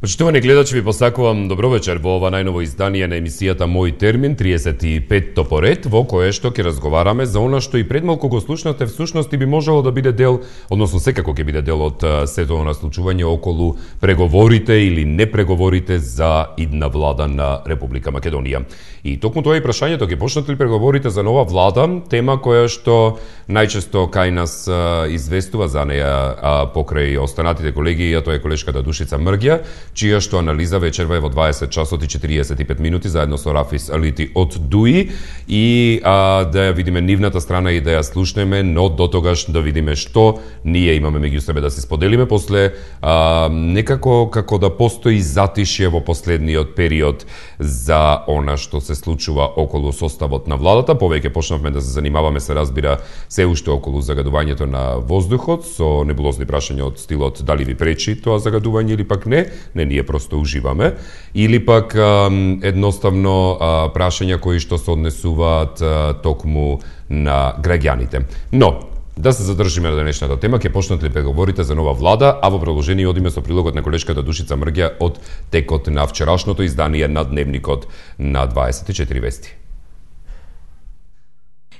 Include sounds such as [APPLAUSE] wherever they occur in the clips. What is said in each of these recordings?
Почитувани гледачи, ви посакувам добро вечер во ова најново издание на емисијата Мој термин 35-то поред, во кое што ќе разговараме за она што и пред малку го слушнате всушност и би можело да биде дел, односно секако ќе биде дел од сето на случување околу преговорите или непреговорите за идна влада на Република Македонија. И токму тоа е прашањето, ќе почнат ли преговорите за нова влада, тема која што најчесто кај нас известува за неја покрај останатите колеги, а тоа е колешката Душица Мргја, чија што анализа вечерва е во 20 часот и 45 минути заедно со Рафис Алити од ДУИ. И а, да ја видиме нивната страна и да ја слушнеме, но до тогаш да видиме што ние имаме меѓу себе да се споделиме после а, некако како да постои затишје во последниот период за она што се случува околу составот на владата. Повеќе почнавме да се занимаваме се разбира се уште околу загадувањето на воздухот со небулозни прашања од стилот дали ви пречи тоа загадување или пак не не ние просто уживаме, или пак едноставно прашања кои што се однесуваат токму на граѓаните. Но, Да се задржиме на денешната тема, ќе почнат ли преговорите за нова влада, а во продолжение одиме со прилогот на колешката Душица Мргја од текот на вчерашното издание на Дневникот на 24 вести.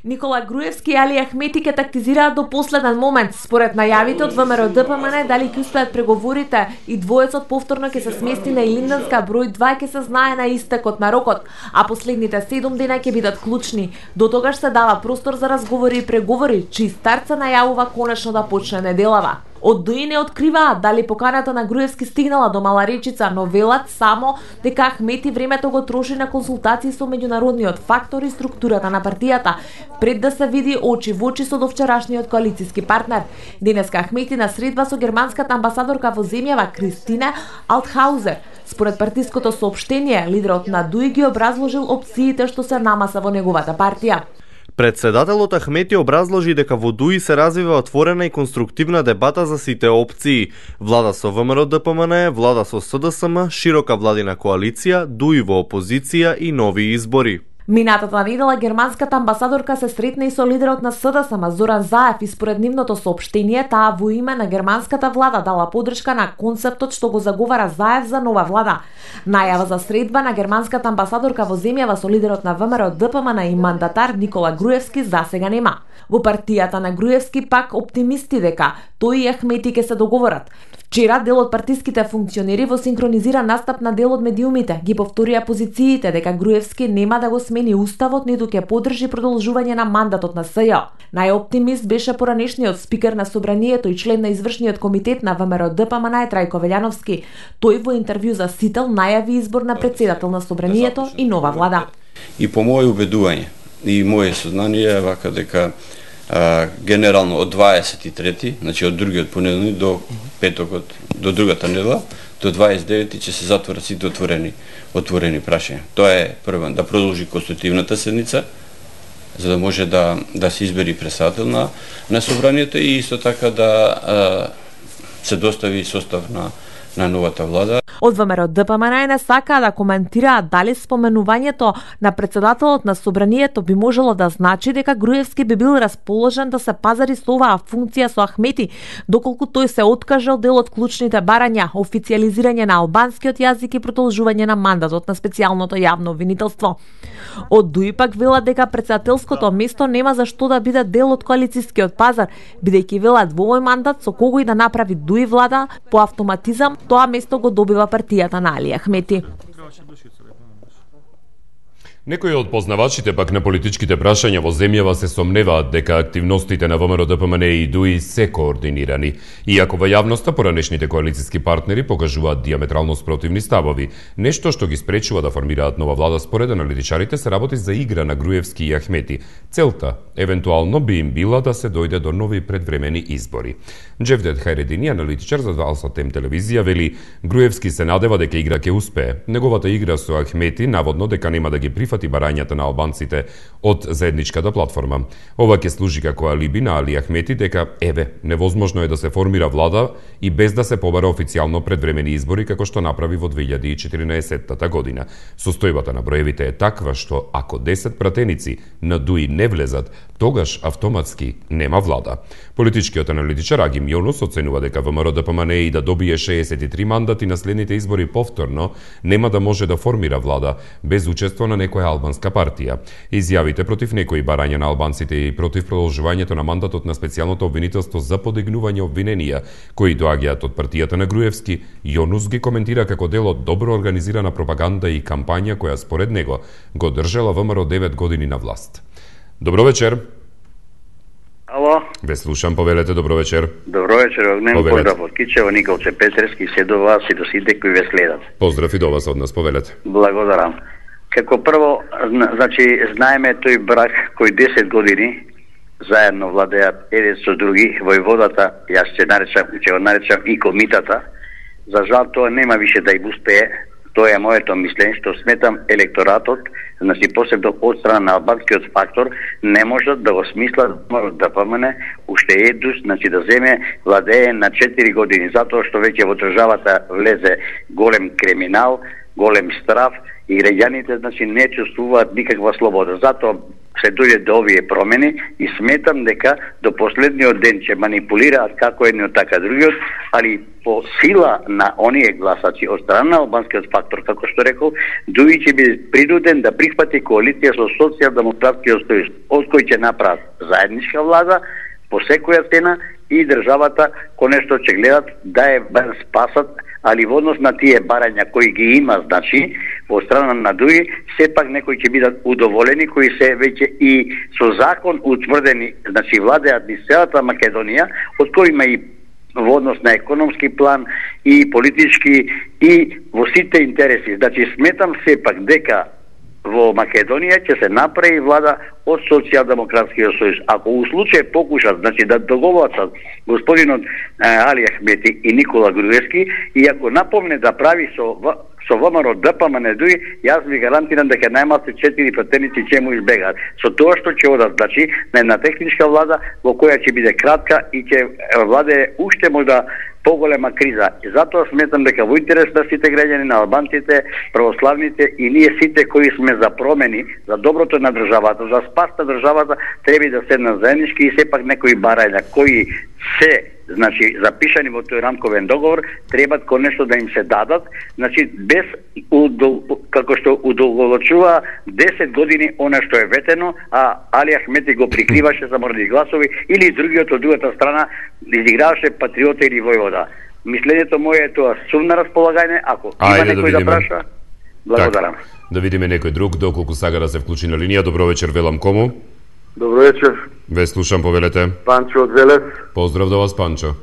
Никола Груевски и Али Ахмети ке тактизираат до последен момент. Според најавите од ВМРО ДПМН, дали ќе успеат преговорите и двоецот повторно ќе се смести на Илинденска број 2 ќе се знае на истекот на рокот, а последните 7 дена ќе бидат клучни. До тогаш се дава простор за разговори и преговори, чиј старт се најавува конечно да почне неделава. Од ДУИ не откриваат дали поканата на Груевски стигнала до Маларечица, но велат само дека Ахмети времето го троши на консултации со меѓународниот фактор и структурата на партијата, пред да се види очи во очи со довчерашниот коалициски партнер. Денеска Ахмети на средба со германската амбасадорка во земјава Кристина Алтхаузер. Според партиското соопштение, лидерот на ДУИ ги образложил опциите што се намаса во неговата партија. Председателот Ахмети образложи дека во ДУИ се развива отворена и конструктивна дебата за сите опции. Влада со ВМРО ДПМН, влада со СДСМ, широка владина коалиција, ДУИ во опозиција и нови избори. Минатата недела германската амбасадорка се сретна и со лидерот на СДСМ Зоран Заев и според нивното соопштение таа во име на германската влада дала подршка на концептот што го заговара Заев за нова влада. Најава за средба на германската амбасадорка во земјава со лидерот на ВМРО ДПМН и мандатар Никола Груевски засега нема. Во партијата на Груевски пак оптимисти дека тој и Ахмети ке се договорат. Вчера дел од партиските функционери во синхронизиран настап на дел од медиумите ги повторија позициите дека Груевски нема да го смени уставот ниту ќе подржи продолжување на мандатот на СЈ. Најоптимист беше поранешниот спикер на собранието и член на извршниот комитет на ВМРО ДПМН Трајко Велјановски. Тој во интервју за Сител најави избор на председател на собранието и нова влада. И по моје убедување и моје сознание вака дека а, генерално од 23-ти, значи од другиот понеделник до петокот, до другата недела, до 29-ти ќе се затворат сите отворени отворени прашања. Тоа е прво да продолжи конститутивната седница, за да може да да се избери председател на на собранието и исто така да а, се достави состав на на новата влада. Од ВМРО ДПМН не да коментираат дали споменувањето на председателот на собранието би можело да значи дека Груевски би бил расположен да се пазари со оваа функција со Ахмети, доколку тој се откажал дел од клучните барања, официализирање на албанскиот јазик и продолжување на мандатот на специјалното јавно обвинителство. Од ДУИ пак велат дека председателското место нема за што да биде дел од коалицискиот пазар, бидејќи велат во овој мандат со кого и да направи ДУИ влада по автоматизам тоа место го добива партијата на Али Ахмети. Некои од познавачите пак на политичките прашања во земјава се сомневаат дека активностите на ВМРО ДПМН и ДУИ се координирани, иако во јавноста поранешните коалициски партнери покажуваат диаметрално спротивни ставови, нешто што ги спречува да формираат нова влада според аналитичарите се работи за игра на Груевски и Ахмети. Целта, евентуално, би им била да се дојде до нови предвремени избори. Джевдет Хайредини, аналитичар за Алсатем телевизија, вели Груевски се надева дека игра ќе успее. Неговата игра со Ахмети наводно дека нема да ги прифати барањата на албанците од заедничката платформа. Ова ќе служи како алиби на Али Ахмети дека еве невозможно е да се формира влада и без да се побара официјално предвремени избори како што направи во 2014 година. Состојбата на броевите е таква што ако 10 пратеници на ДУИ не влезат, тогаш автоматски нема влада. Политичкиот аналитичар Агим Јонус оценува дека ВМРО да ДПМН и да добие 63 мандати на следните избори повторно нема да може да формира влада без учество на некоја албанска партија. Изјавите против некои барања на албанците и против продолжувањето на мандатот на специјалното обвинителство за подигнување обвиненија кои доаѓаат од партијата на Груевски, Јонус ги коментира како дел од добро организирана пропаганда и кампања која според него го држала ВМРО 9 години на власт. Добро вечер. Ало. Ве слушам, повелете, добро вечер. Добро вечер, огнем, Повелете. поздрав од Кичево, Николче Петрески, се до вас и до сите кои ве следат. Поздрав и до вас од нас, повелете. Благодарам. Како прво, значи, знаеме тој брак кој 10 години заедно владеат еден со други, војводата, јас ќе наречам, ќе го наречам и комитата, за жал тоа нема више да им успее, тоа е моето мислење, што сметам електоратот, значи посебно од страна на албанскиот фактор, не можат да го смислат да, да помене уште едус, значи да земе владее на 4 години, затоа што веќе во државата влезе голем криминал, голем страф и граѓаните значи не чувствуваат никаква слобода. Затоа се дојде до овие промени и сметам дека до последниот ден ќе манипулираат како едниот така другиот, али по сила на оние гласачи од страна на албанскиот фактор, како што рекол, Дуи ќе биде принуден да прихвати коалиција со социјалдемократскиот сојуз, од кој ќе направат заедничка влада по секоја цена и државата конечно ќе гледат да е бен спасат али во однос на тие барања кои ги има, значи, во страна на други, сепак некои ќе бидат удоволени, кои се веќе и со закон утврдени, значи, владеат ни целата Македонија, од кои има и во однос на економски план и политички и во сите интереси. Значи, сметам сепак дека во Македонија ќе се направи влада од Социјалдемократскиот сојуз. Ако у случај покушат, значи да договорат господинот Али Ахмети и Никола Груевски и ако напомне да прави со со ВМРО ДПМН дуи, јас ви гарантирам дека најмалку четири претеници ќе му избегаат. Со тоа што ќе одат, значи, на една техничка влада во која ќе биде кратка и ќе владе уште можда поголема криза. И затоа сметам дека во интерес на сите граѓани, на албанците, православните и ние сите кои сме за промени, за доброто на државата, за спас на државата, треба да седнат заеднички и сепак некои барања кои се значи запишани во тој рамковен договор требат конечно да им се дадат значи без удол, како што удолговочува 10 години она што е ветено а Али Ахмети го прикриваше за мрди гласови или другиот од другата страна изиграваше патриота или војвода мислењето моје е тоа сум на располагање ако има Ајде да некој да, видиме. праша благодарам Така, да видиме некој друг доколку сага да се вклучи на линија. Добро вечер, велам кому. Добро вечер, Ве слушам, повелете. Панчо од Велес. Поздрав до вас, Панчо.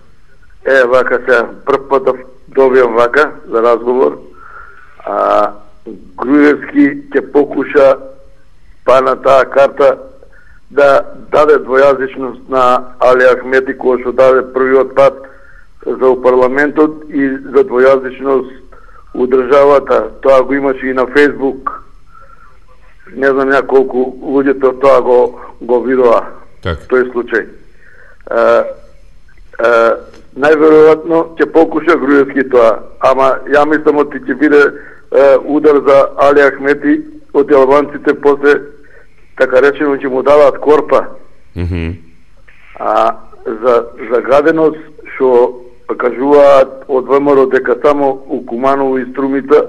Е, вака се, прв пат да добијам вака за разговор. А, Груевски ќе покуша па на таа карта да даде двојазичност на Али Ахмети кој што даде првиот пат за у парламентот и за двојазичност у државата. Тоа го имаше и на Фейсбук. Не знам ја колку луѓето тоа го го видоа Така. тој случај. Е, е, најверојатно ќе покуша Груевски тоа, ама ја мислам оти ќе биде е, удар за Али Ахмети од албанците после така речено ќе му дадат корпа. Мгм. А за за гаденост што кажуваат од ВМРО дека само у Куманово и Струмица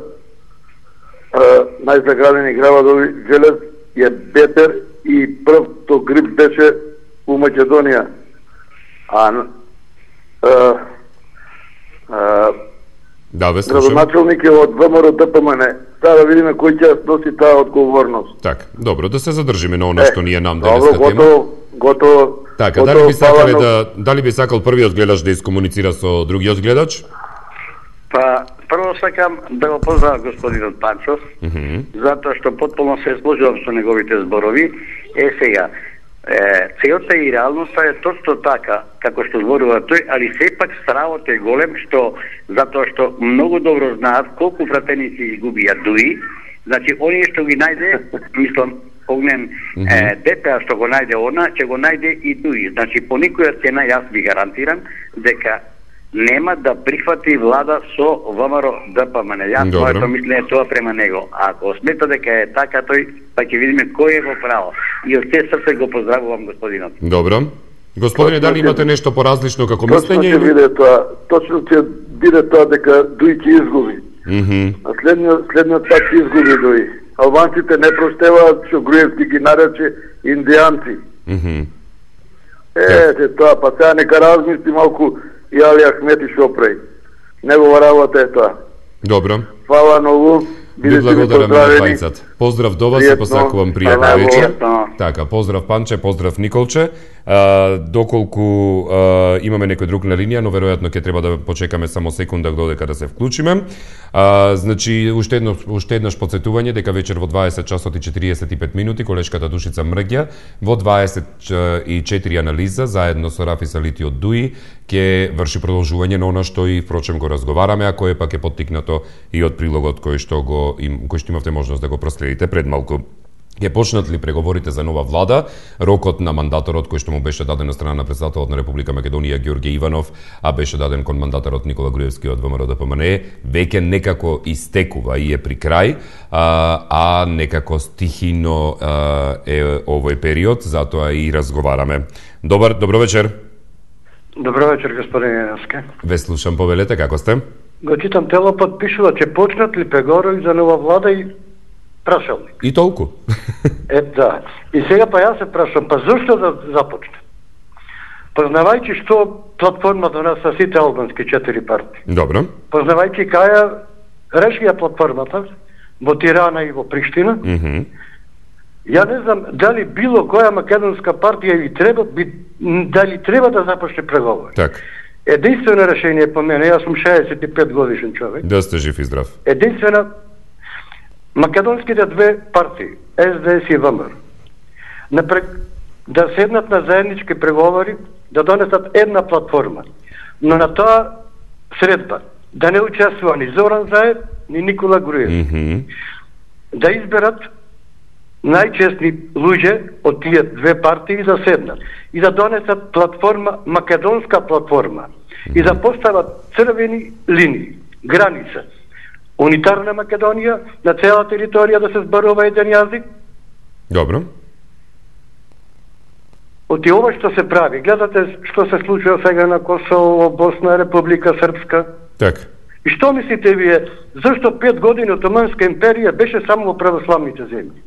е, најзаградени градови Велес е Бетер и првто грип беше у Македонија. А е, е, Да, ве слушам. градоначалник е од ВМРО ДПМН. Сега да видиме кој ќе ја сноси таа одговорност. Така, добро, да се задржиме на она што ние нам Добро, денеска тема. готово, готово. Така, готово, дали би сакале да дали би сакал првиот гледач да искомуницира со другиот гледач? Па, прво сакам да го поздравам господинот Панчов, Мгм. затоа што потполно се сложувам со неговите зборови. Е сега, е, целта и реалноста е точно така, како што зборува тој, али сепак стравот е голем, што затоа што многу добро знаат колку пратеници изгубија дуи, Значи, оние што ги најде, [LAUGHS] мислам, огнен mm -hmm. е, дете што го најде она, ќе го најде и дуи. Значи, по никоја цена јас ви гарантирам дека нема да прифати влада со ВМРО ДПМН. Јас Добро. моето мислење е тоа према него. Ако смета дека е така, тој па ќе видиме кој е во право. И од се срце го поздравувам господинот. Добро. Господине, дали имате нешто поразлично како Точно мислење ќе или? биде тоа, точно ќе биде тоа дека Дуи ќе изгуби. А следниот следниот пат ќе изгуби Дуи. Албанците не проштеваат што Груевски ги нарече индијанци. Е, тоа, па сега нека размисли малку и Али Ахмети што прави. Негова работа е тоа. Добро. Фала многу. Ви благодарам на. Поздрав до вас Пријатно. посакувам пријатна Фала, вечер. Така, поздрав Панче, поздрав Николче. А, доколку а, имаме некој друг на линија, но веројатно ќе треба да почекаме само секунда додека да се вклучиме. А, значи, уште едно, уште еднаш подсетување дека вечер во 20 часот и 45 минути колешката Душица Мрѓа во 24 анализа заедно со Рафи Салити од ДУИ ќе врши продолжување на она што и впрочем го разговараме, а кое пак е поттикнато и од прилогот кој што го им, кој што имавте можност да го проследите пред малку. Ќе почнат ли преговорите за нова влада? Рокот на мандаторот кој што му беше даден од страна на председателот на Република Македонија Ѓорѓе Иванов, а беше даден кон мандаторот Никола Груевски од ВМРО ДПМН, веќе некако истекува и е при крај, а, а некако стихино а, е овој период, затоа и разговараме. Добар, добро вечер. Добро вечер, господин Јански. Ве слушам, повелете, како сте? Го читам тело подпишува, ќе почнат ли преговори за нова влада и прашалник. И толку. [LAUGHS] Е, да. И сега па јас се прашам, па зашто да започне? Познавајќи што платформа донеса сите албански четири партии. Добро. Познавајќи каја решија платформата во Тирана и во Приштина, Мгм. ја не знам дали било која македонска партија и треба би, дали треба да започне преговори. Так. Единствено решение по мене, јас сум 65 годишен човек, Да сте жив и здрав. единствена македонските две партии, СДС и ВМРО, да седнат на заеднички преговори, да донесат една платформа. Но на тоа средба да не учествува ни Зоран Заев, ни Никола Груев. Мгм. Да изберат најчестни луѓе од тие две партии да седнат и да донесат платформа, македонска платформа и да постават црвени линии, граница. Унитарна Македонија, на цела територија да се зборува еден јазик, Добро. Од и ова што се прави, гледате што се случува сега на Косово, Босна, Република Српска. Так. И што мислите вие, зашто пет години Отоманска империја беше само во православните земји?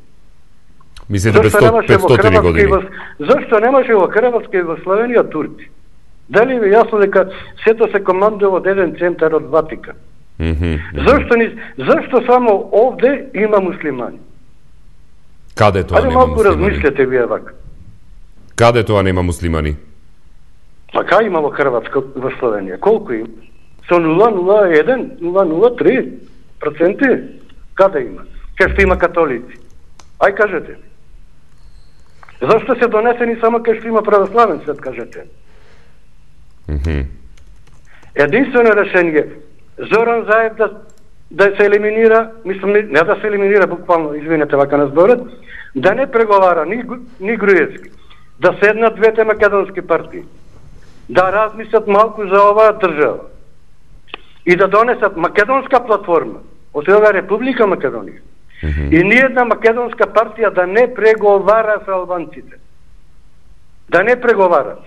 Мислите без Зашто немаше во 500 Хрватска и години? во Зашто немаше во Хрватска и во Словенија турци? Дали ви јасно дека сето се командува од еден центар од Ватикан? Мгм. Зашто ни зашто само овде има муслимани? Каде тоа Ајде нема малку размислете вие вака. Каде тоа нема муслимани? А кај има во Хрватска, во Словенија? Колку има? Со 0,01, 0,03 проценти? Каде има? Кај што има католици? Ај кажете. Зашто се донесени само кај што има православен свет, кажете? Мгм. Единствено решение Зоран Заев да да се елиминира, мислам не не да се елиминира буквално, извинете вака на зборот, да не преговара ни ни Груевски, да седнат двете македонски партии, да размислат малку за оваа држава и да донесат македонска платформа од сега Република Македонија. И ни една македонска партија да не преговара со албанците. Да не преговара.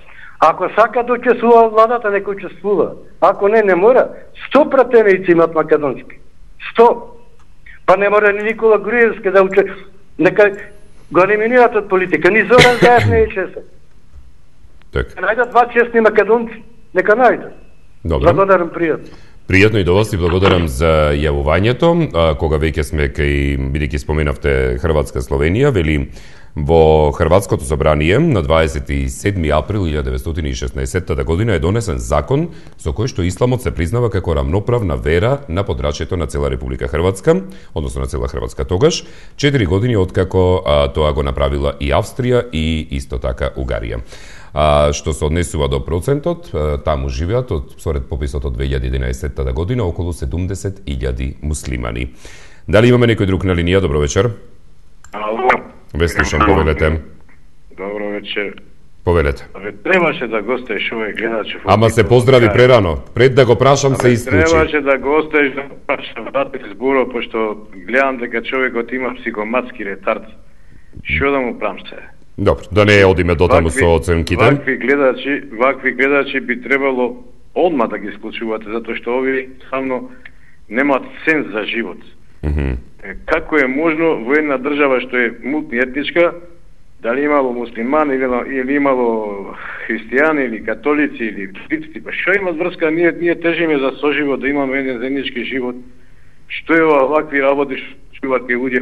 Ако сака да учествува владата, нека учествува. Ако не, не мора. Сто пратеници имат македонски. Сто. Па не мора ни Никола Груевски да уче... Нека го елиминират од политика. Ни Зоран Заев не е честен. Так. Нека најдат два честни македонци. Нека најдат. Добро. Благодарам пријатно. Пријатно и до вас и благодарам за јавувањето. А, кога веќе сме кај, бидејќи споменавте Хрватска Словенија, вели во Хрватското собрание на 27 април 1916 година е донесен закон со кој што исламот се признава како рамноправна вера на подрачјето на цела Република Хрватска, односно на цела Хрватска тогаш, 4 години откако а, тоа го направила и Австрија и исто така Угарија. а, што се однесува до процентот, таму живеат од според пописот од 2011 година околу 70.000 муслимани. Дали имаме некој друг на линија? Добро вечер. Ало. Ве слушам, повелете. Добро вечер. Повелете. Абе, требаше да гостеш овој гледач. Ама се поздрави прерано. Пред да го прашам се исклучи. Требаше да гостеш да прашам брате зборо, пошто гледам дека човекот има психоматски ретард. Што да му прам се? Добро, да не одиме до таму со оценките. Вакви гледачи, вакви гледачи би требало одма да ги исклучувате, затоа што овие само немаат сенс за живот. Mm -hmm. Како е можно во една држава што е мултиетничка, дали имало муслимани или, или имало христијани или католици или критици, па што има врска, ние, ние тежиме за соживот, да имаме еден заеднички живот, што е овакви работи, што кај луѓе,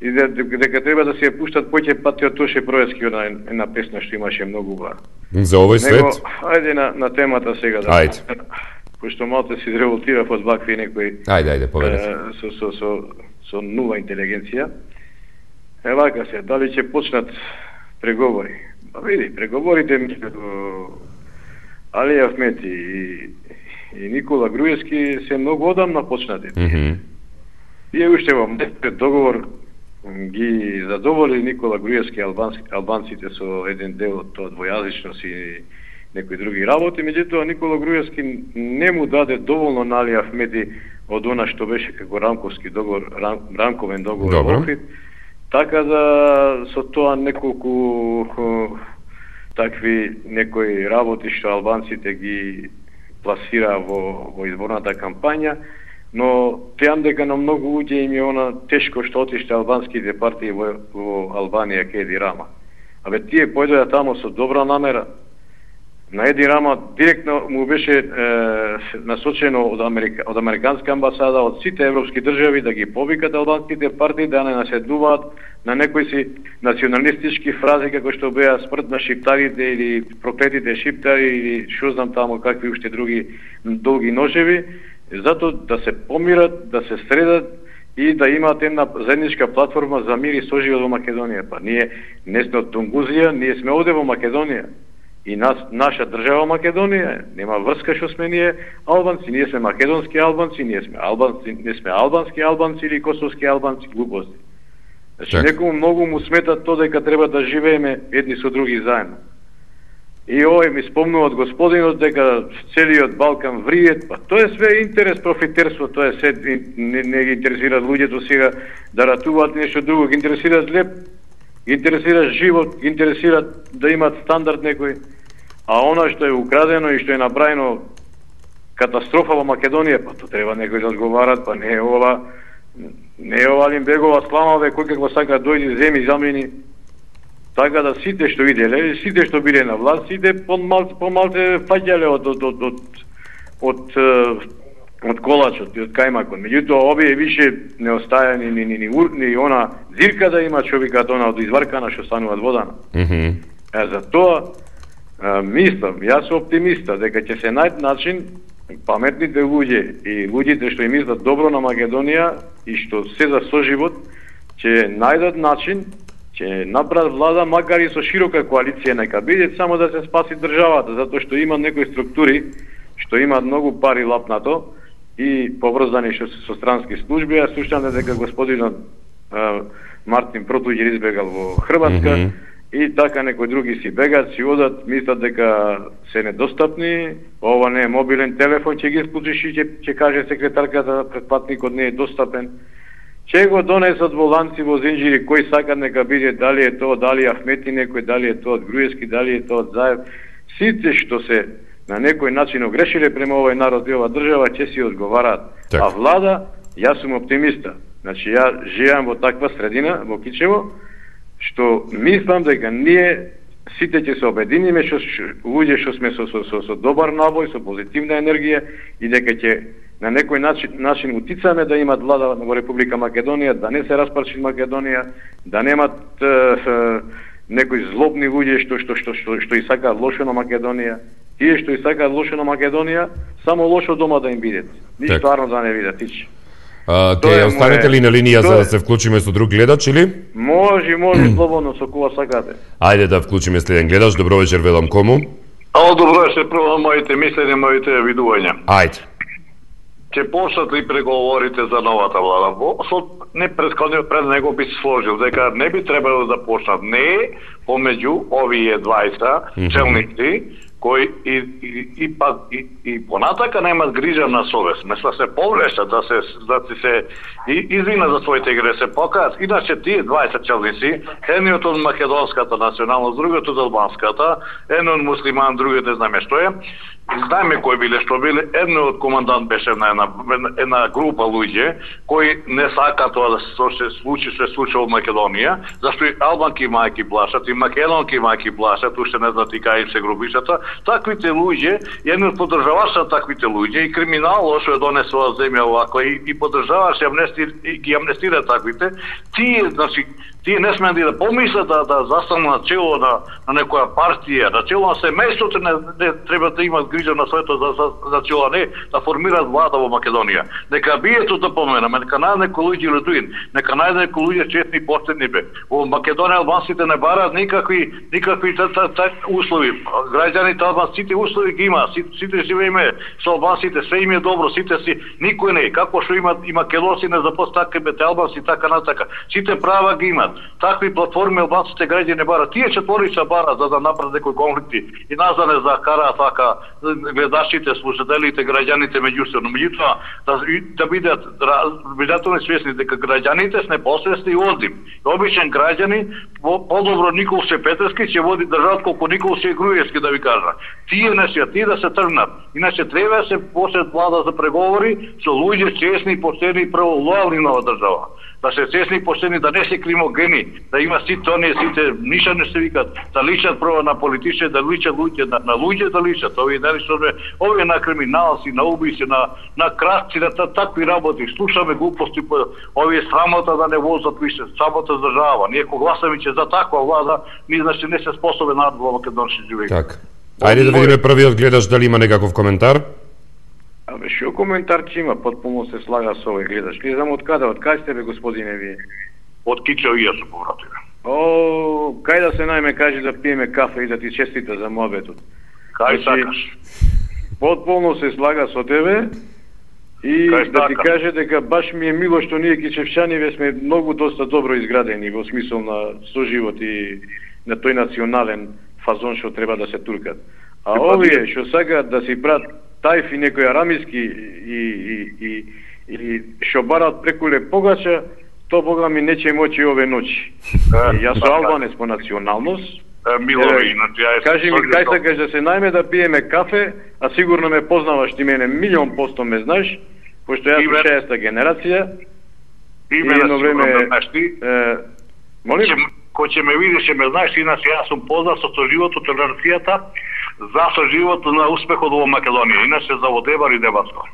и дека, дека треба да се ја пуштат поќе пати од Тоше Проески на една песна што имаше многу убава. За овој свет? Него, ајде на, на темата сега да. Ајде. Пошто малку се револтирав од вакви некои Ајде, ајде, поведете. Со, со, со, со нула интелигенција. Е вака се, дали ќе почнат преговори? Па види, преговорите меѓу Али Ахмети и, и Никола Груевски се многу одамна почнати. Mm -hmm. Тие уште во договор ги задоволи Никола Груевски албанците со еден дел од тоа двојазичност и некои други работи, меѓутоа Никола Груевски не му даде доволно на Али Ахмети од она што беше како рамковски договор, рам, рамковен договор Добро. Охрид, така да со тоа неколку такви некои работи што албанците ги пласира во, во изборната кампања, но теам дека на многу луѓе им е она тешко што отиште албанските партии во, во Албанија кеди Рама. Абе тие појдоа таму со добра намера, на Еди Рама директно му беше е, насочено од, Америка, од Американска амбасада, од сите европски држави да ги повикат албанските партии да не наседнуваат на некои си националистички фрази како што беа смрт на шиптарите или проклетите шиптари или што знам тамо какви уште други долги ножеви, зато да се помират, да се средат и да имаат една заедничка платформа за мир и соживот во Македонија. Па ние не сме од Тунгузија, ние сме овде во Македонија и нас, наша држава Македонија, нема врска што сме ние албанци, ние сме македонски албанци, ние сме албанци, не сме албански албанци или косовски албанци, глупости. Значи так. некому многу му смета тоа дека треба да живееме едни со други заедно. И овој ми спомнува од господинот дека целиот Балкан вриет, па тоа е све интерес, профитерство, тоа е се не, не ги интересира луѓето сега да ратуваат нешто друго, ги интересираат леп, ги интересира живот, ги интересира да имаат стандард некој А она што е украдено и што е направено катастрофа во Македонија, па то треба некој да одговарат, па не е ова не е ова Лимбегова сламаве кој какво сака дојди земи замени. Така да сите што виделе, сите што биле на власт, сите помалце помалце фаќале од од од од од, од, од колачот и од кајмакот. Меѓутоа овие више не остаја ни ни ни, ни, ни она зирка да има човекот она од изваркана што станува водана. Mm -hmm. Е за тоа мислам, јас сум оптимиста дека ќе се најд начин паметните луѓе и луѓето да што им мислат добро на Македонија и што се за соживот ќе најдат начин ќе направат влада макар и со широка коалиција нека биде само да се спаси државата затоа што има некои структури што имаат многу пари лапнато и поврзани што се со странски служби, а слушам дека господинот Мартин Протуѓер избегал во Хрватска, mm -hmm и така некои други си бегат, си одат, мислат дека се недостапни, ова не е мобилен телефон, ќе ги исклучиш и ќе, ќе каже секретарката предплатникот не е достапен. Че го донесат во ланци, во зинџири, кој сакат нека биде, дали е тоа, дали Ахмети некој, дали е тоа од Груевски, дали е тоа од Заев. Сите што се на некој начин огрешиле према овој народ и ова држава, ќе си одговараат. Так. А влада, јас сум оптимиста. Значи, ја живеам во таква средина, во Кичево, што мислам дека ние сите ќе се обединиме што луѓе што сме со, со, со, со добар набој, со позитивна енергија и дека ќе на некој начин, начин утицаме да имат влада во Република Македонија, да не се распарчи Македонија, да немат е, е, некои злобни луѓе што што што што, што и сакаат лошо на Македонија. Тие што и сакаат лошо на Македонија, само лошо дома да им бидат. Ништо арно да не видат тич. А, Тоа ке е останете ли на линија за да се вклучиме со друг гледач или? Може, може, слободно со кога сакате. Ајде да вклучиме следен гледач. Добро вечер, велам кому. Ало, добро вечер, прво моите мислење, моите видувања. Ајде. Ќе почнат ли преговорите за новата влада? Во- Со не предходниот пред него би се сложил дека не би требало да почнат не помеѓу овие двајца Мгм. челници кои и, и, и па, и, и понатака нема грижа на совест. Место се повреша, да се да ти се и, извина за своите греши да се покажат. Иначе тие 20 челници, едниот од македонската националност, другиот од албанската, еден од муслиман, другиот не знаме што е. Знаеме кои биле што биле. Едниот командант беше на една, една група луѓе кои не сака тоа да се се случи што се случи во Македонија, зашто и албанки мајки плашат, и македонки мајки плашат, уште не знаат и кај се гробишата. Таквите луѓе, едно од поддржавача таквите луѓе и криминал што е донесла земја овако и, и поддржаваше амнести и ги амнестира таквите, тие значи тие не смеат да помислат да, да застану на чело на, на некоја партија, на чело на семејството не, не треба да имат грижа на своето за, за, за чело, не да формираат влада во Македонија. Нека бието да поменаме, нека најде некој луѓе ледуин, нека најде некој луѓе честни и поштени бе. Во Македонија албанците не бараат никакви никакви та, та, та, услови. Граѓаните албанците услови ги има, сите, сите живееме со албанците, све им е добро, сите си никој не. Како што имат и македонци не запост така бе, албанци така натака. Сите права ги имат. Такви платформи албанците граѓани не бараат. Тие четворица бара за да направат некои конфликти и нас да не закараат така гледачите, слушателите, граѓаните меѓусебно. Меѓутоа да, да бидат бидат свесни дека граѓаните се непосвесни и одим. Обичен граѓани подобро Никол Сепетерски ќе води државата колку Никол Груевски да ви кажа. Тие не се тие да се тргнат. Иначе треба да се после влада за преговори со луѓе честни, поштени и прво лојални на држава да се честни и поштени, да не се кримогени, да има сите оние, сите, ниша не се викат, да личат прво на политиче, да личат луѓе, на, на луѓе да личат, овие што личат, овие на криминалци, на убијци, на, на крадци, на такви работи, слушаме глупости, по, овие срамота да не возат више, срамота за држава. Ние кога гласаме че за таква влада, ние значи не се способен народ во Македонски живејќи. Така. Ајде да видиме првиот гледач дали има некаков коментар. Абе, шо коментар ќе има, потполно се слага со овој гледач. Не знам од каде, од кај сте бе господине вие? Од Кичо и јас сум повратив. О, кај да се најме каже да пиеме кафе и да ти честита за мобетот. Кај Значи, сакаш? Потполно се слага со тебе и Кај да ти сакаш? каже дека баш ми е мило што ние кичевчаниве сме многу доста добро изградени во смисол на соживот и на тој национален фазон што треба да се туркат. А Ти овие што сакаат да си брат тајфи некои арамиски и, и, и, и што барат прекуле погача, то бога ми не ќе моќи ове ночи. И јас сум така. албанец по националност, Е, Мило, Еве, иначе ја Кажи ми кај сакаш да се најме да пиеме кафе, а сигурно ме познаваш ти мене, милион посто ме знаеш, пошто јас сум шеста генерација. И и мене едно време- ме знаеш ти. Е, молим? Ќе, кој ќе ме видиш, ќе ме знаеш, иначе јас сум познат со соживотот толеранцијата за соживотот на успехот во Македонија, иначе за Водебар и Дебаско.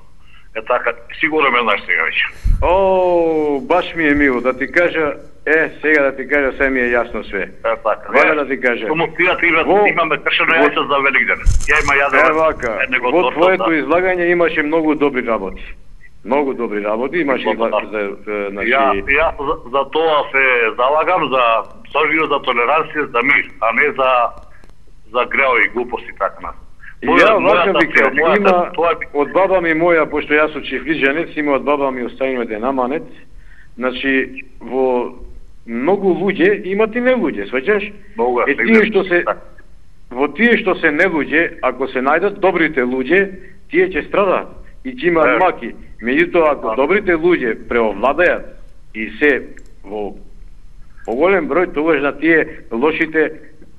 Е така, сигурно ме знаеш сега веќе. О, баш ми е мило да ти кажа, е, сега да ти кажа, се ми е јасно све. Е така. Валя да ти кажа. Комуникацијата има, Во- имаме кршено јајце за Великден. Ја има јадење. Е, вака, во твоето излагање имаше многу добри работи. Многу добри работи, имаше и Благодарам. за, за, значи, Ја, ја за, за тоа се залагам за соживот за толеранција, за мир, а не за за грео и глупости така нас. Ја вака вика, има од баба ми моја, пошто јас сум чифлиџанец, има од баба ми оставиме ден аманет, значи во многу луѓе имат и не луѓе, сваќаш? Е тие што се Така. во тие што се не луѓе, ако се најдат добрите луѓе, тие ќе страдаат и ќе имаат маки. Меѓутоа ако Да. добрите луѓе преовладеат и се во поголем број, тогаш на тие лошите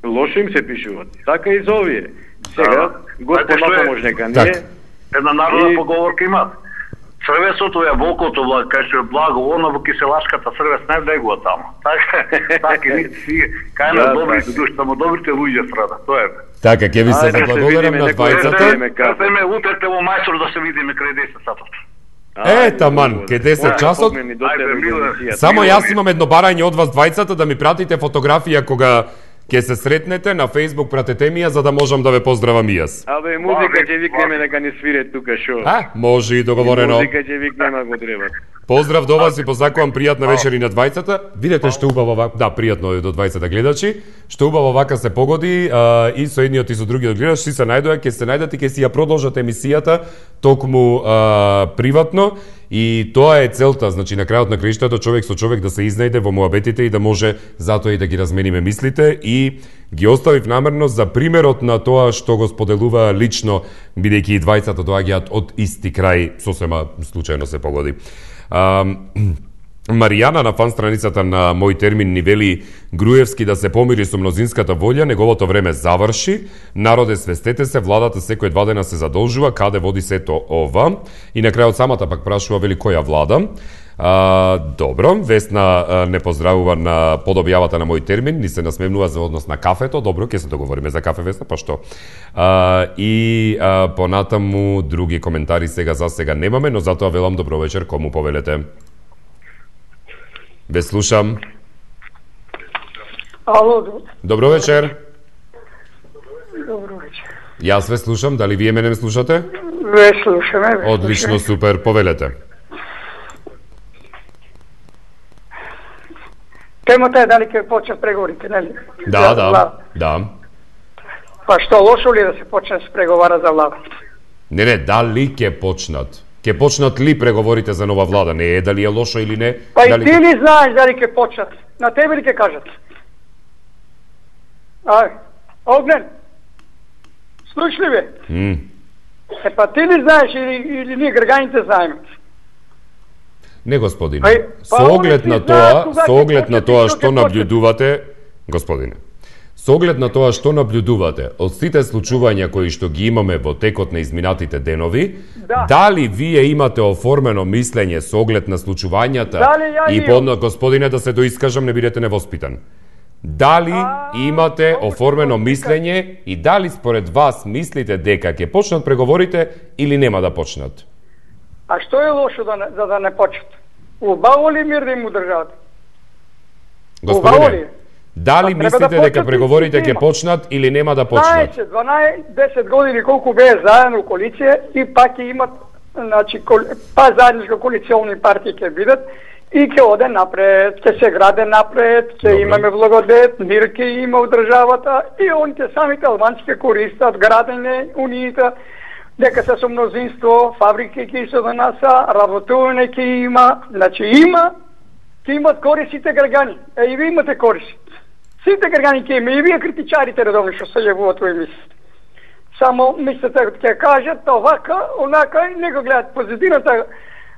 лошо им се пишуваат. Така и за овие. Сега, Да. Господ што е? ние, Една народна И- поговорка има. Црвесото е волкото, кај што е благо, оно во киселашката црвес не влегува таму. Така, [LAUGHS] така, и си, кај на Да, добрите души, само добрите луѓе страда. Тоа е. Така, ќе ви се Ајде, да се заблагодарам на двајцата. Време кафе. Кафе ме утрете во мајстор да се видиме крај 10 сатот. Е, таман, ке 10 часот. Само јас имам едно барање од вас двајцата да ми пратите фотографија кога ќе се сретнете на Facebook пратете ми ја за да можам да ве поздравам и јас. Абе, музика ќе викнеме нека ни свире тука шо. А, може и договорено. Музика ќе викнеме ако треба. Поздрав до вас и посакувам пријатна вечер и на двајцата. Видете што убаво вака, да, пријатно е до двајцата гледачи. Што убаво вака се погоди а, и со едниот и со другиот гледаш, си се најдоа, ќе се најдат и ќе си ја продолжат емисијата токму а, приватно и тоа е целта, значи на крајот на краиштата човек со човек да се изнајде во муабетите и да може затоа и да ги размениме мислите и ги оставив намерно за примерот на тоа што го споделува лично бидејќи и двајцата доаѓаат од исти крај, сосема случајно се погоди. А, [CLEARS THROAT] Маријана на фан страницата на мој термин ни вели Груевски да се помири со мнозинската волја, неговото време заврши, народе свестете се, владата секој два дена се задолжува, каде води сето ова, и на крајот самата пак прашува вели која влада. А, добро, Весна а, не поздравува на подобјавата на мој термин, ни се насмевнува за однос на кафето, добро, ќе се договориме за кафе Весна, па што? А, и а, понатаму други коментари сега за сега немаме, но затоа велам добро вечер, кому повелете? Ве слушам. Ало, Добро вечер. добро вечер. Јас ве слушам, дали вие мене ме слушате? Ве слушаме. Ве Одлично, супер, повелете. Темата е дали ќе почнат преговорите, нели? Да, За да, влада. да. Па што лошо ли да се почне се преговара за влада? Не, не, дали ќе почнат? Ќе почнат ли преговорите за нова влада? Не е дали е лошо или не? Па и дали... ти ли знаеш дали ќе почнат? На тебе ли ќе кажат? Ај, Огнен, слуш ли бе? М. Е па ти ли знаеш или, или ние грганите знаеме? Не, господине. Па Со оглед на тоа, со оглед на тоа што наблюдувате, господине, со оглед на тоа што наблюдувате од сите случувања кои што ги имаме во текот на изминатите денови, Да. дали вие имате оформено мислење со оглед на случувањата Дали ја и подно, господине, да се доискажам, не бидете невоспитан. Дали А, имате оформено мислење и дали според вас мислите дека ќе почнат преговорите или нема да почнат? А што е лошо да за да не почнат? Убаво ли мир да им удржават? Убаво Господине, ли? дали Па треба мислите да дека преговорите ќе почнат или нема да почнат? 12, 12, 10 години колку бее заедно коалиција и пак ќе имат значи па заедничко коалиционни партии ќе бидат и ќе оде напред, ќе се граде напред, ќе Добре. имаме благодет, мир ќе има у државата и оните самите албанци ќе користат градење униите дека се со мнозинство, фабрики ќе се да наса, работување ќе има, значи има, ќе имат корисите гргани. Е и ви имате кориси. Сите гргани ќе има и вие критичарите редовно што се јавуваат во емисија. Само мислите да ќе кажат овака, онака и не го гледат позитивната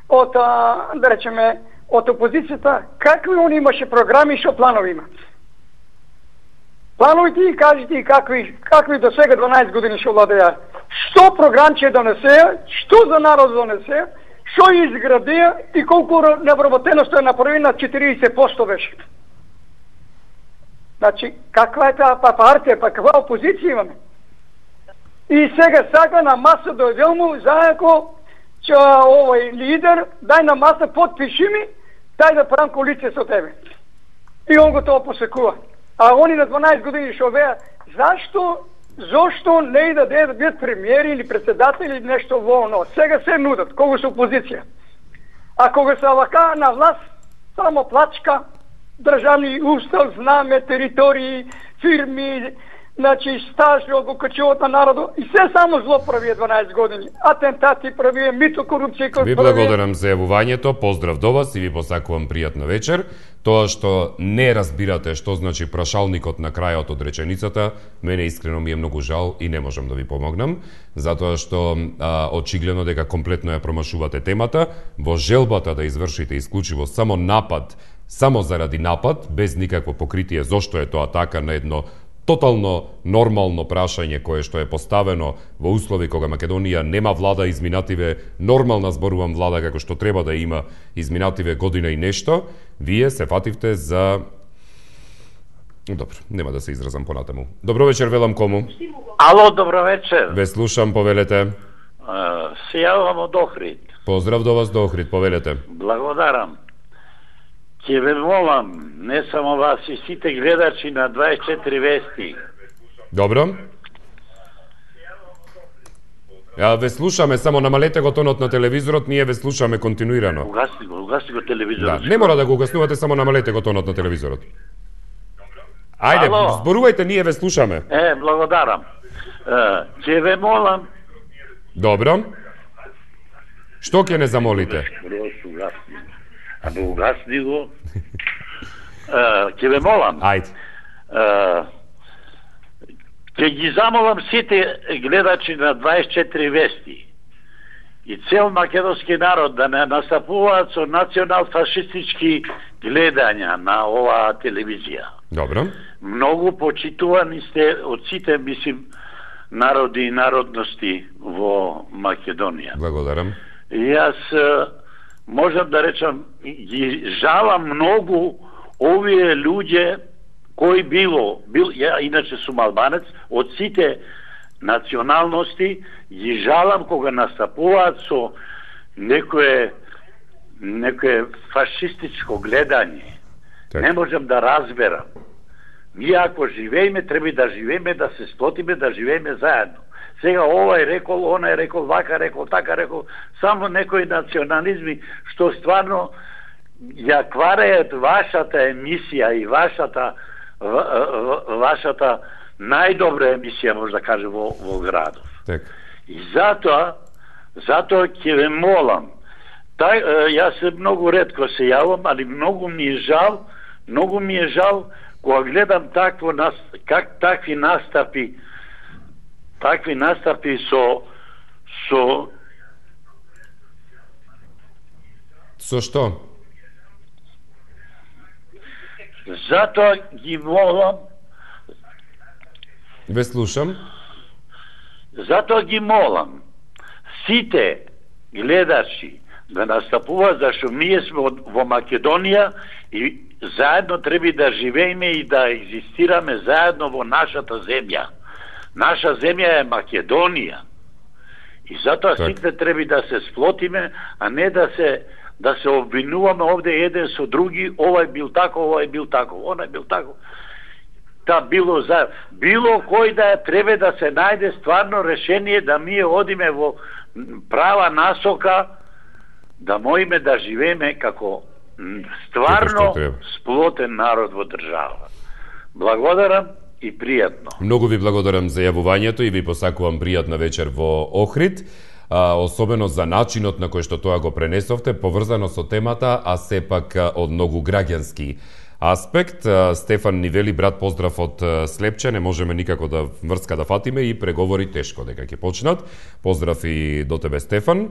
од а, да речеме од опозицијата какви они имаше програми и што планови имат. Плановите и кажете и какви какви до сега 12 години што владеа. Што програм ќе што за народ донесе, што изгради и колку невработеност е направена 40% беше. Значи, каква е таа па партија, па каква опозиција имаме? И сега сака на маса да дојдел му заеко че овој лидер, дај на маса подпиши ми, дај да правам коалиција со тебе. И он го тоа посекува. А они на 12 години што беа, зашто зошто не и да да бидат премиери или председатели или нешто во оно. Сега се нудат, кога се опозиција. А кога се вака на власт, само плачка, државни устав, знаме, територии, фирми, значи стаж од окачувот на народот и се само зло прави 12 години. Атентати прави, мито корупција кој Ви благодарам за јавувањето, поздрав до вас и ви посакувам пријатна вечер. Тоа што не разбирате што значи прашалникот на крајот од реченицата, мене искрено ми е многу жал и не можам да ви помогнам, затоа што а, очигледно дека комплетно ја промашувате темата, во желбата да извршите исклучиво само напад, само заради напад, без никакво покритие зошто е тоа така на едно тотално нормално прашање кое што е поставено во услови кога Македонија нема влада изминативе нормална зборувам влада како што треба да има изминативе година и нешто, вие се фативте за Добро, нема да се изразам понатаму. Добро вечер, велам кому. Ало, добро вечер. Ве слушам, повелете. Се јавам од Охрид. Поздрав до вас до Охрид, повелете. Благодарам. Ќе ве молам, не само вас и сите гледачи на 24 вести, Добро? Ја ве слушаме, само намалете го тонот на телевизорот, ние ве слушаме континуирано. Угаси го, угаси го телевизорот. Да, не мора да го угаснувате, само намалете го тонот на телевизорот. Ајде, Ало. зборувајте, ние ве слушаме. Е, благодарам. Е, ќе ве молам, Добро. Што ќе не замолите? А да угасни го. Е, Ќе ве молам. Ајде. Е, Ќе ги замолам сите гледачи на 24 вести и цел македонски народ да не настапуваат со национал-фашистички гледања на оваа телевизија. Добро. Многу почитувани сте од сите, мислим, народи и народности во Македонија. Благодарам. И Јас можам да речам, ги жалам многу овие луѓе кои било, бил, ја иначе сум албанец, од сите националности, ги жалам кога настапуваат со некое некое фашистичко гледање. Така. Не можам да разберам. Ние ако живееме, треба да живееме, да се сплотиме, да живееме заедно. Сега овој рекол, оној рекол, вака рекол, така рекол, само некои национализми што стварно ја квареат вашата емисија и вашата ва- ва- вашата најдобра емисија може да каже во, во градов. Така. И затоа, затоа ќе ве молам, тај, е, јас се многу ретко се јавам, али многу ми е жал, многу ми е жал кога гледам такво нас, как такви настапи, такви настапи со со Со што? затоа ги молам, Ве слушам. затоа ги молам сите гледачи да настапуваат зашто ние сме во Македонија и заедно треба да живееме и да екзистираме заедно во нашата земја. Наша земја е Македонија. И затоа Така. сите треба да се сплотиме, а не да се да се обвинуваме овде еден со други, овој бил тако, овој бил тако, оној бил тако. Та било за било кој да треба да се најде стварно решение да ние одиме во права насока да можеме да живееме како стварно сплотен народ во држава. Благодарам и пријатно. Многу ви благодарам за јавувањето и ви посакувам пријатна вечер во Охрид, а, особено за начинот на кој што тоа го пренесовте, поврзано со темата, а сепак од многу граѓански аспект. Стефан Нивели брат поздрав од Слепче, не можеме никако да врска да фатиме и преговори тешко дека ќе почнат. Поздрав и до тебе Стефан.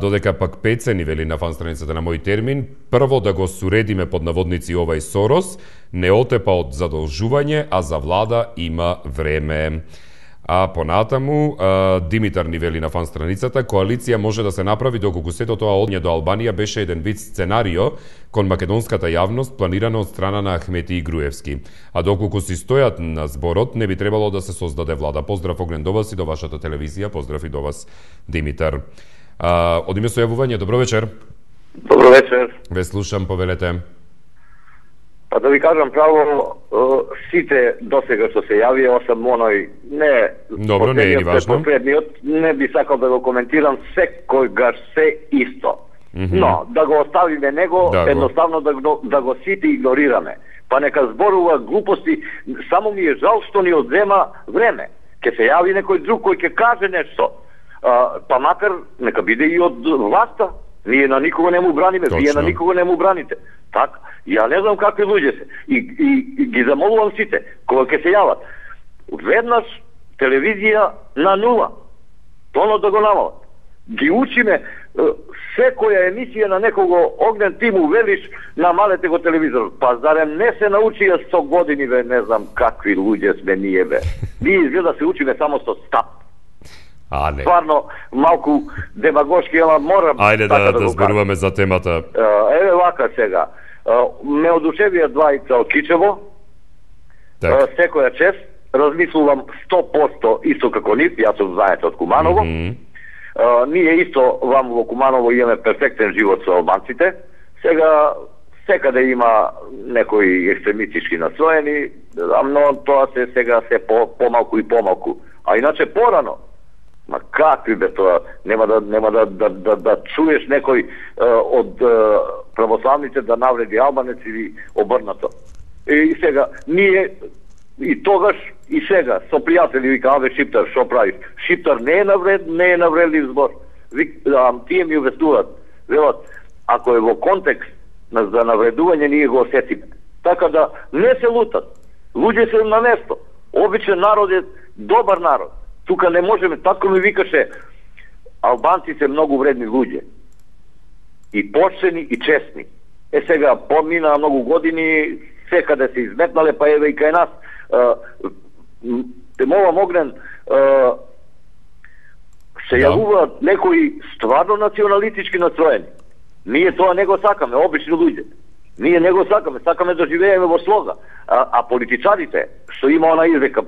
Додека пак Пеце Нивели на фан страницата на мој термин, прво да го суредиме под наводници овај Сорос, не отепа од задолжување, а за влада има време. А понатаму, Димитар ни вели на фан страницата, коалиција може да се направи доколку сето тоа одње до Албанија беше еден вид сценарио кон македонската јавност планирано од страна на Ахмети и Груевски. А доколку си стојат на зборот, не би требало да се создаде влада. Поздрав огнен до вас и до вашата телевизија, поздрав и до вас Димитар. А, од име со јавување, добро вечер. Добро вечер. Ве слушам, повелете. Па да ви кажам право, сите досега што се јавија, осам оној, не... Добро, не е ни важно. Последниот, не би сакал да го коментирам, секојгаш се исто. Мгм. Но, да го оставиме него, Да, едноставно да, го, да го сите игнорираме. Па нека зборува глупости, само ми е жал што ни одзема време. Ке се јави некој друг кој ќе каже нешто. А, па макар нека биде и од власта. Ние на никого не му браниме, вие Точно. на никого не му браните. Така, ја не знам какви луѓе се. И, и, и ги замолувам сите, кога ќе се јават. Веднаш телевизија на нула. Тоно да го намалат. Ги учиме секоја емисија на некого огнен ти му велиш намалете го телевизорот. Па зарем не се научија 100 години бе, не знам какви луѓе сме ние бе. [LAUGHS] Ние изгледа се учиме само со стап. А, не. Стварно малку демагошки, ама морам Ајде така да, да кажам. зборуваме за темата. Е, Еве вака сега. Ме одушевија двајца од Кичево. Е, секоја чест, размислувам 100% исто како нив, јас сум заедно од Куманово. Мгм. Е, ние исто вам во Куманово имаме перфектен живот со албанците. Сега секаде има некои екстремистички настроени, но тоа се сега се по, помалку и помалку. А иначе порано, Ма какви бе тоа? Нема да нема да да да, да чуеш некој е, од е, православните да навреди албанец или обрнато. И сега ние и тогаш и сега со пријатели вика аве шиптар што правиш? Шиптар не е навред, не е навредлив збор. Вик, а, тие ми увестуваат. Велат, ако е во контекст на за навредување ние го осетиме. Така да не се лутат. Луѓе се на место. Обичен народ е добар народ. Тука не можеме, татко ми викаше, албанците многу вредни луѓе. И почтени и честни. Е сега, помина многу години, секаде се изметнале, па еве и кај нас. Темова Могнен се да. јавуваат некои стварно националистички настроени. Ние тоа не го сакаме, обични луѓе. Ние не го сакаме, сакаме да живееме во слога. А, а политичарите, што има она изрека,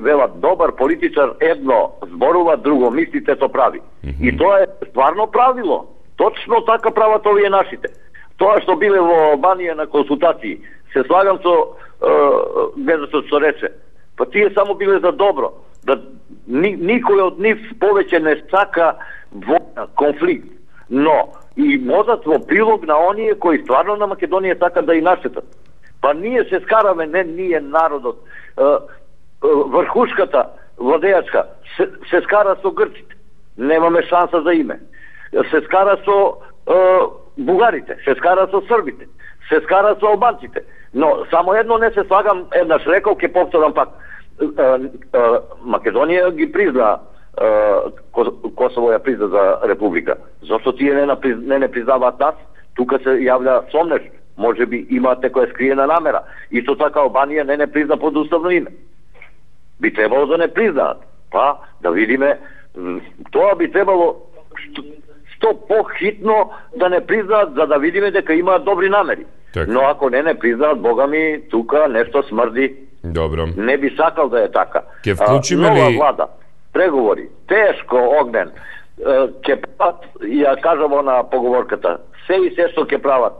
велат добар политичар едно зборува, друго мисли, то прави. Mm -hmm. И тоа е стварно правило. Точно така прават овие нашите. Тоа што биле во Албанија на консултации, се слагам со е, што рече. Па тие само биле за добро. Да ни, никој од нив повеќе не сака војна, конфликт. Но и мозат во прилог на оние кои стварно на Македонија сакат да и нашетат. Па ние се скараме, не ние народот врхушката владеачка се, се скара со грците. Немаме шанса за име. Се скара со е, бугарите, се скара со србите, се скара со албанците. Но само едно не се слагам, еднаш рекол, ќе повторам пак. Е, е, Македонија ги призна Косово ја призна за република. Зошто тие не, не, не признаваат нас? Тука се јавља сомнеш. Може би имаат некоја скриена намера. Исто така Албанија не не призна подуставно име би требало да не признаат. Па, да видиме, тоа би требало што, што похитно да не признаат, за да видиме дека имаат добри намери. Так. Но ако не не признаат, бога ми, тука нешто смрди. Добро. Не би сакал да е така. Ке вклучиме а, нова ли... влада, преговори, тешко огнен, ќе прават, ја кажамо на поговорката, се и се што ќе прават,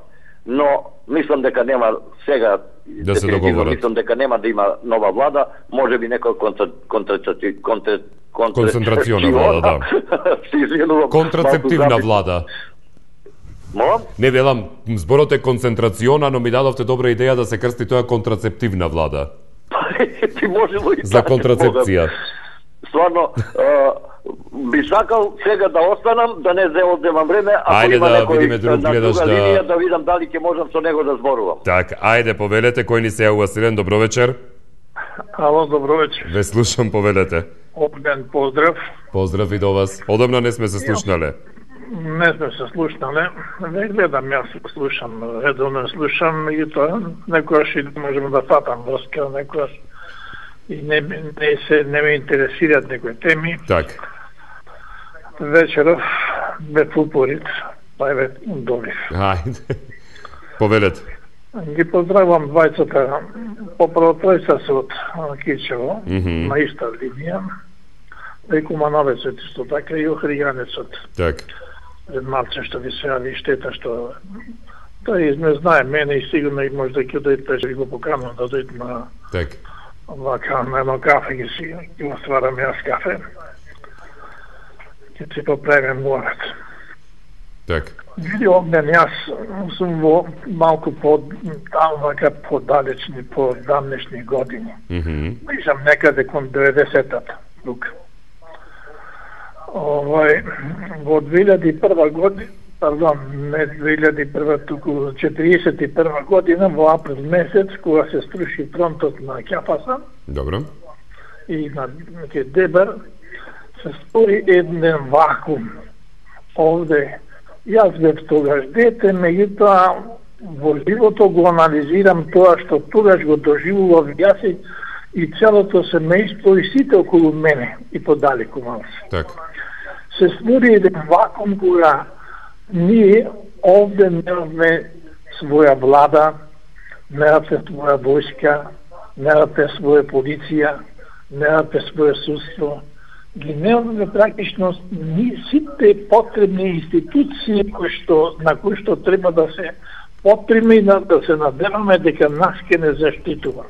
но мислам дека нема сега да се договорат. Мислам дека нема да има нова влада, може би некоја контра, контра, контра, контра, концентрациона влада, да. [LAUGHS] Контрацептивна влада. Молам? Не велам, зборот е концентрациона, но ми дадовте добра идеја да се крсти тоа контрацептивна влада. [LAUGHS] Ти може и За контрацепција. Стварно, би сакал сега да останам, да не зе одземам време, ако ајде има да некој видиме друг на гледаш друга да... линија, да видам дали ќе можам со него да зборувам. Так, ајде, повелете, кој ни се јавува Сирен, добро вечер. Ало, добро вечер. Ве слушам, повелете. Огнен поздрав. Поздрав и до вас. Одамна не сме се слушнале. Не сме се слушнале. Не гледам, јас слушам, редовно слушам и тоа некојаш и можем да фатам врска, некојаш и не, не, се, не ме интересираат некои теми. Так. Вечеров бе фупорит, па еве добив. Ајде. Повелете. Ги поздравувам двајцата, поправо тројца се од Кичево, Mm -hmm. на иста линија. И Кумановецот исто така и Охријанецот. Так. Пред малце што ви се јави штета што тој не знае мене и сигурно и може да ќе дојде през ви го поканам да дојде на Так. Вака на едно кафе ги си ги го стварам јас кафе. Ќе си поправим морат. Так. Види огнен, јас сум во малку по там вака подалечни, по дамнешни години. Мгм. Мислам некаде кон 90-тата тука. Овај, во 2001 година, пардон, не 2001, туку 41 година, во април месец, кога се струши фронтот на Кјапаса Добро. и на ке Дебер, се стори еден вакуум овде. Јас бев тогаш дете, меѓутоа во живото го анализирам тоа што тогаш го доживував јас и, и целото семејство и сите околу мене и подалеку малце Так. се створи еден вакуум кога ние овде немаме своја влада, немате своја војска, немате своја полиција, немате своје судство, ги немаме практично ни сите потребни институции кои што на кои што треба да се потребни и да, се надеваме дека нас ке не заштитува.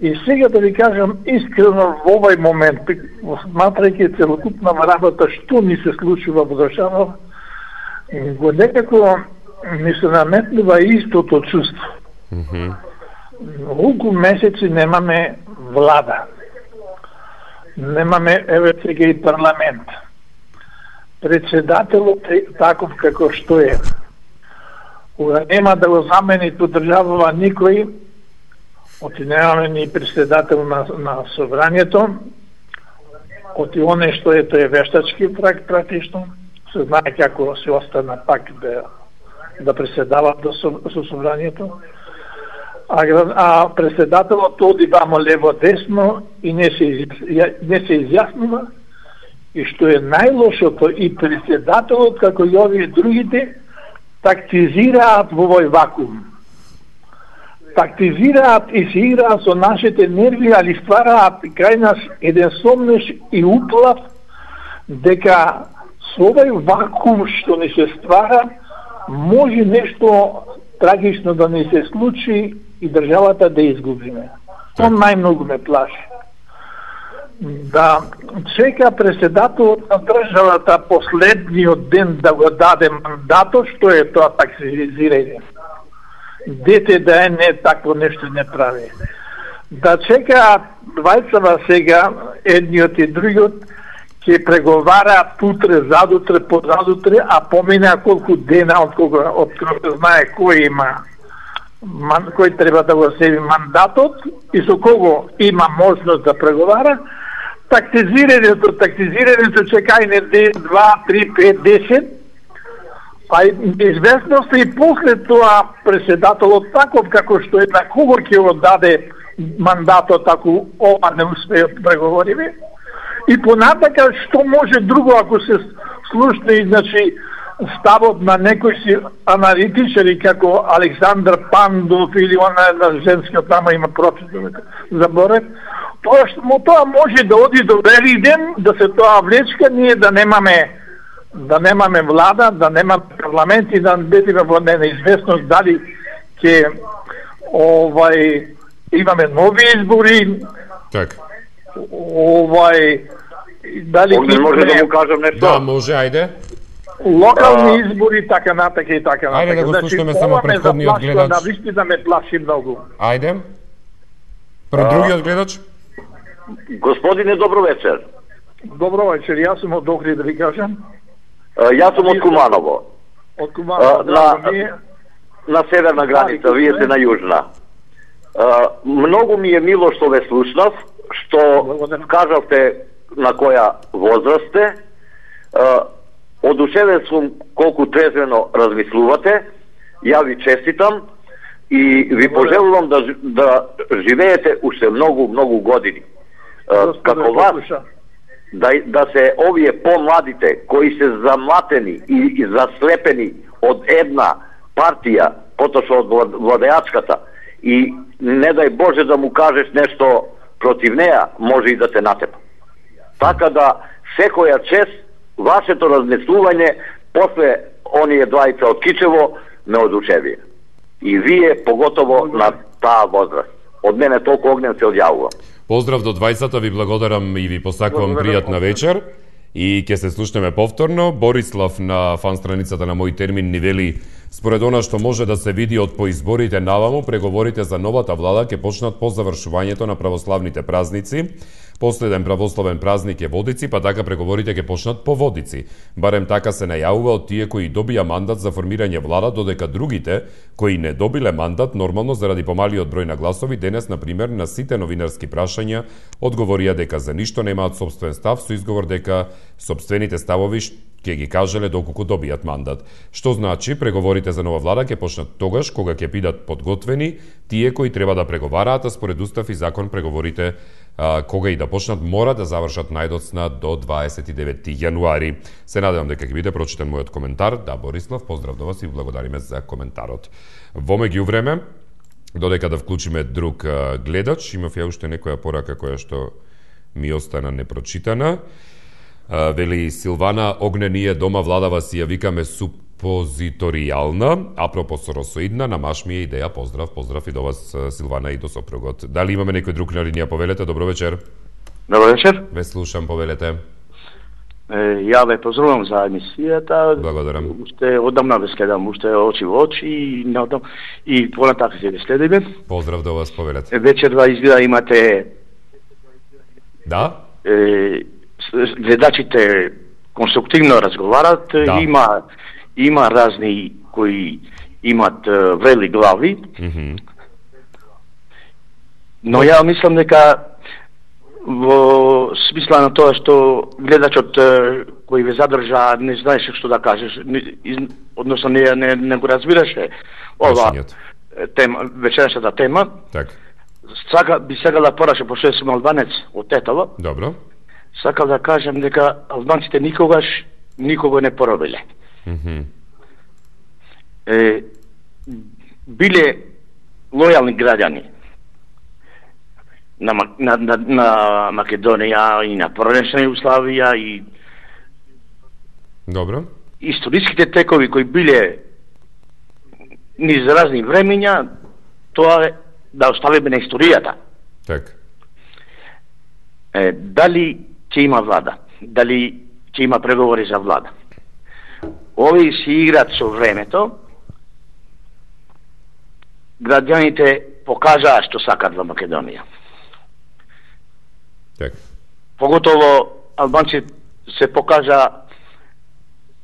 И сега да ви кажам искрено во овој момент, сматрајќи целокупна работа што ни се случува во држава, го некако ми се наметнува истото чувство. Mm -hmm. Многу месеци немаме влада. Немаме, еве сега и парламент. Председателот е таков како што е. Кога нема да го замени ту државава никој, оти немаме ни председател на, на собранието, оти оне што е тој вештачки прак практично, се знае како се остана пак да, да преседава до со, собранието. А, а преседателот оди вамо лево десно и не се, не се изјаснува и што е најлошото и преседателот како и овие другите тактизираат во овој вакуум тактизираат и се играат со нашите нерви, али ствараат крај нас еден сомнеш и уплав дека со овој вакуум што ни се ствара, може нешто трагично да ни се случи и државата да изгубиме. Тоа најмногу ме плаши. Да чека преседателот на државата последниот ден да го даде мандатот, што е тоа таксизирање дете да е не такво нешто не прави. Да чека двајцава сега, едниот и другиот, ќе преговара утре, задутре, позадутре, а помина колку дена од кога од кога знае кој има ман, кој треба да го себи мандатот и со кого има можност да преговара, тактизирањето, тактизирањето чекајне 2, 3, 5, 10, Па известност и после тоа преседателот таков како што е на кого ќе го даде мандатот ако ова не успеат да преговориме. да И понатака што може друго ако се слушне и значи ставот на некој си аналитичари како Александр Пандов или она на женскиот тама има професор заборев, тоа што тоа може да оди до Велиден, да се тоа влечка ние да немаме да немаме влада, да немаме парламент и да бидеме во неизвестност дали ќе овај имаме нови избори. Така Овај дали ќе може да му кажам нешто? Да, може, ајде. Локални а... избори така натака и така натака. Ајде да го значи, слушаме значи, само предходниот гледач. На висти да ме плаши многу. Ајде. Пред другиот гледач. Господине, добро вечер. Добро вечер, јас сум од Охрид да ви кажам. Јас сум од Куманово. Од Куманово, на, на северна граница, вие сте на јужна. Многу ми е мило што ве слушнав, што кажавте на која возраст сте. Одушевен сум колку трезвено размислувате. Ја ви честитам и ви пожелувам да, да живеете уште многу, многу години. Како вас, да, да се овие помладите кои се замлатени и, и заслепени од една партија, потоа од владеачката и не дај Боже да му кажеш нешто против неа, може и да те натепа. Така да секоја чест вашето размислување после оние двајца од Кичево ме одучевија. И вие поготово на таа возраст. Од мене толку огнен се одјавувам. Поздрав до двајцата, ви благодарам и ви посакувам пријатна вечер. И ќе се слушнеме повторно. Борислав на фан страницата на мој термин ни вели Според она што може да се види од поизборите наваму, преговорите за новата влада ќе почнат по завршувањето на православните празници. Последен православен празник е Водици, па така преговорите ќе почнат по Водици. Барем така се најавува од тие кои добија мандат за формирање влада, додека другите, кои не добиле мандат, нормално заради помалиот број на гласови, денес, на пример, на сите новинарски прашања, одговорија дека за ништо немаат собствен став, со изговор дека собствените ставови ќе ги кажеле доколку добијат мандат. Што значи преговорите за нова влада ќе почнат тогаш кога ќе бидат подготвени тие кои треба да преговараат, а според устав и закон преговорите а, кога и да почнат мора да завршат најдоцна до 29 јануари. Се надевам дека ќе биде прочитен мојот коментар. Да, Борислав, поздрав до вас и благодариме за коментарот. Во меѓувреме, додека да вклучиме друг а, гледач, имав ја уште некоја порака која што ми остана непрочитана. Вели Силвана, огне ние дома владава си ја викаме суп композиторијална, апропо соросоидна, на маш ми е идеја. Поздрав, поздрав и до вас Силвана и до сопругот. Дали имаме некој друг на линија повелете? Добро вечер. Добро вечер. Ве слушам, повелете. Е, ја ве поздравувам за емисијата. Благодарам. Уште одамна ве следам, уште очи во очи и надам и понатака се ве следиме. Поздрав до вас, повелете. Вечерва изгледа имате Да? е, гледачите конструктивно разговарат, Да. има има разни кои имат врели глави, Мгм. но ја мислам дека во смисла на тоа што гледачот кој ве задржа не знаеше што да кажеш, односно не, не, не го разбираше ова тема, вечерашната тема. Така. Сака, би да пораше, пошто сум албанец од Тетово, Добро. Сакал да кажам дека албанците никогаш никого не поробиле. Мгм. Е, биле лојални граѓани на, на, на, на Македонија и на поранешна Југославија и Добро. историските текови кои биле низ разни времења, тоа е да оставиме на историјата. Така. Е, дали ќе има влада? Дали ќе има преговори за влада? Овие си играат со времето. Граѓаните покажаа што сакат во Македонија. Така. Поготово албанци се покажа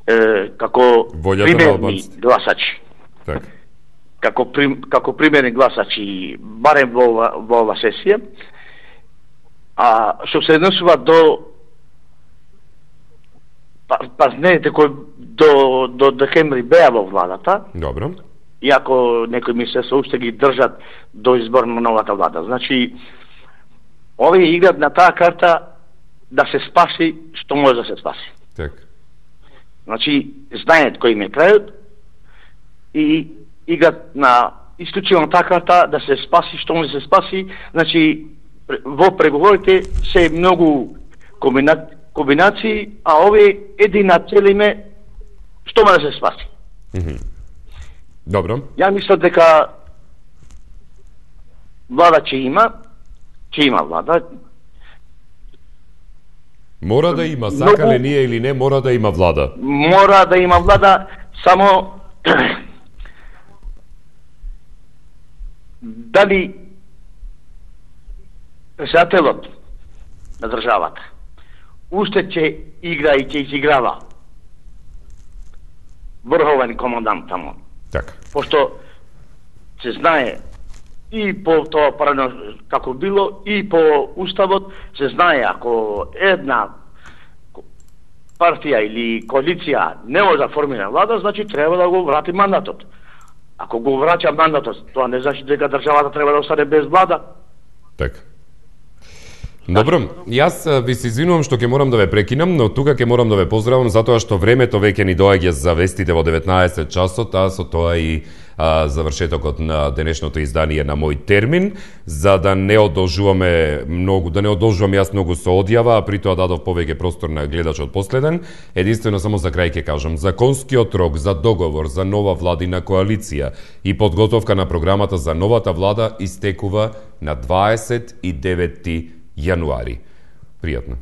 е, како Волјата примерни гласачи. Така. Како, прим, како примерни гласачи, барем во, во ова сесија. А што се однесува до па, партнерите кои до, до декември беа во владата, Добро. иако некои ми се се уште ги држат до избор на новата влада. Значи, овие играат на таа карта да се спаси што може да се спаси. Така. Значи, знаат кој им е крајот и играат на исклучиво на таа карта да се спаси што може да се спаси. Значи, во преговорите се многу комбина, комбинации, а овие едина цел им е што може да се спаси. Мгм. Добро. Ја мислам дека влада ќе има, ќе има влада. Мора да има, сакале ние или не, мора да има влада. Мора да има влада, само [CLEARS THROAT] дали председателот на државата уште ќе игра и ќе изиграва врховен командант таму. Така. Пошто се знае и по тоа правно како било и по уставот се знае ако една партија или коалиција не може да формира влада, значи треба да го врати мандатот. Ако го враќа мандатот, тоа не значи дека државата треба да остане без влада. Така. Добро, јас ви се извинувам што ќе морам да ве прекинам, но тука ќе морам да ве поздравам затоа што времето веќе ни доаѓа за вестите во 19 часот, а со тоа и а, завршетокот на денешното издание на мој термин, за да не одолжуваме многу, да не одолжувам јас многу со одјава, а при тоа дадов повеќе простор на гледачот последен. Единствено само за крај ќе кажам, законскиот рок за договор за нова владина коалиција и подготовка на програмата за новата влада истекува на 29 јануари. Пријатно.